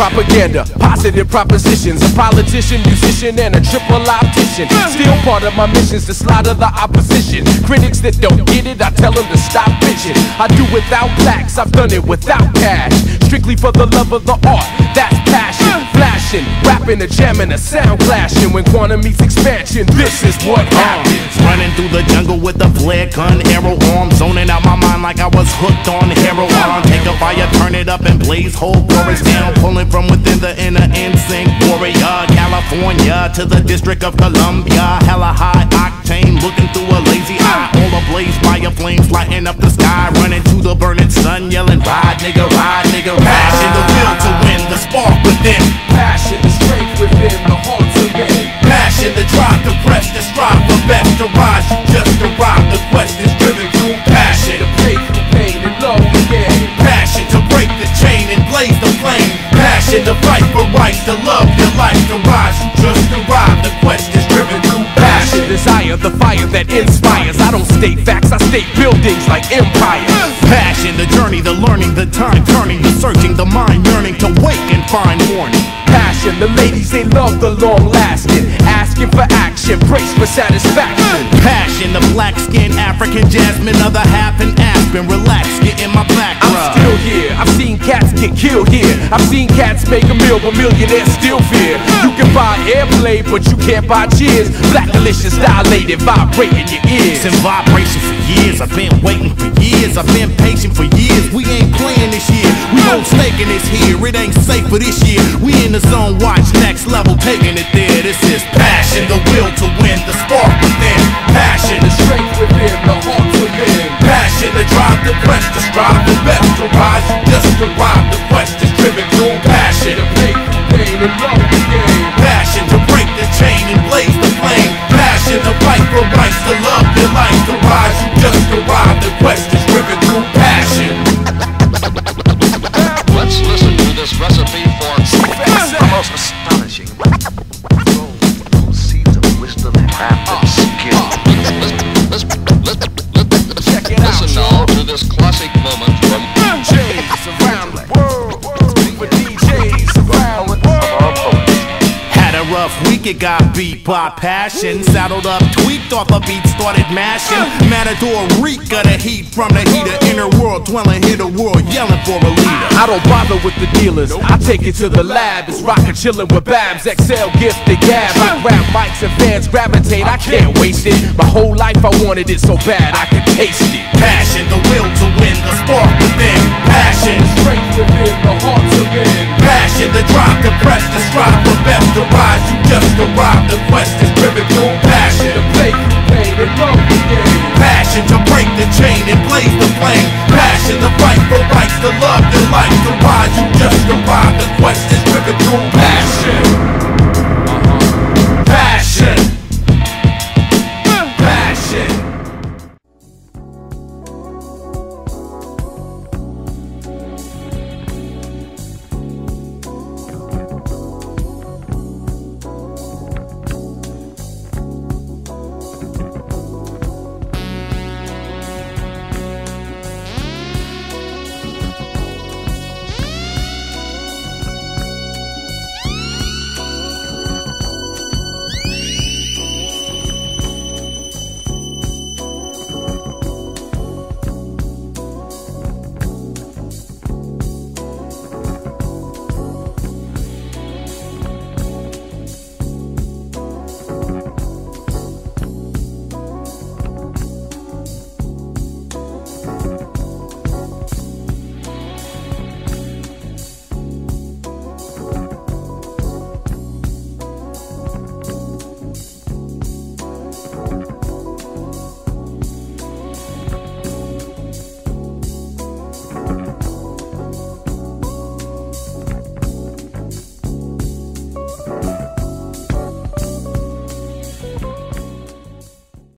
propaganda, positive propositions. A politician, musician, and a triple optician. Still part of my mission's to slaughter the opposition. Critics that don't get it, I tell them to stop bitching. I do without plaques, I've done it without cash. Strictly for the love of the art, that's rapping, a jamming, a sound clashing. When quantum meets expansion, this is what happens. Running through the jungle with a flare gun, arrow arm, zoning out my mind like I was hooked on heroin. Take a fire, turn it up and blaze whole chorus down, pulling from within the inner instinct warrior. California to the District of Columbia, hella high octane, looking through a lazy eye, all ablaze fire flames lighting up the sky, running to the burning sun, yelling ride, nigga, ride, nigga, ride. The to strive for best to rise. You just arrived. The quest is driven through passion. Faith, the pain, and love again. Passion to break the chain and blaze the flame. Passion to fight for rights, to love your life, to rise. You just arrived. The quest is driven through Passion, desire, the fire that inspires. I don't state facts, I state buildings like empires. Passion, the journey, the learning, the time turning, the searching, the mind yearning to wake and find morning. Passion, the ladies they love the long lasting. Asking for action, brace for satisfaction. Passion, the black skin, African jasmine, other half in aspen. Relax, get in my back I'm still here. I've seen cats get killed here. I've seen cats make a meal, but millionaires still fear. You can buy airplay, but you can't buy cheers. Blackalicious, dilated, vibrating your ears. In vibration for years. I've been waiting for years. I've been patient for years. We ain't playing this year. We hold stake in this here. It ain't safe for this year. We in the zone. Watch next level, taking it there. This is Passion, the will to win, the spark within. Passion, The strength within, the heart within. passion, the drive the press, to strive the best to rise. Just arrived. The quest rough week, it got beat by passion. Saddled up, tweaked off a beat, started mashing. Matador reek of the heat from the heater. Inner world dwelling, hit the world yelling for a leader. I don't bother with the dealers. I take it to the lab. It's rockin' chillin' with Babu. Xcel Gift of Gab. I grab mics and fans gravitate. I can't waste it. My whole life I wanted it so bad I could taste it. Passion, the will to win, the spark within. Passion, Strength within the heart to win arrived, depressed, to strive for best to rise. You just arrived, the quest is ridicule, passion to play pain and love the game. Passion to break the chain and blaze the flame. Passion to fight for rights, to love your life, to rise. You just arrived, the quest is ridicule, passion.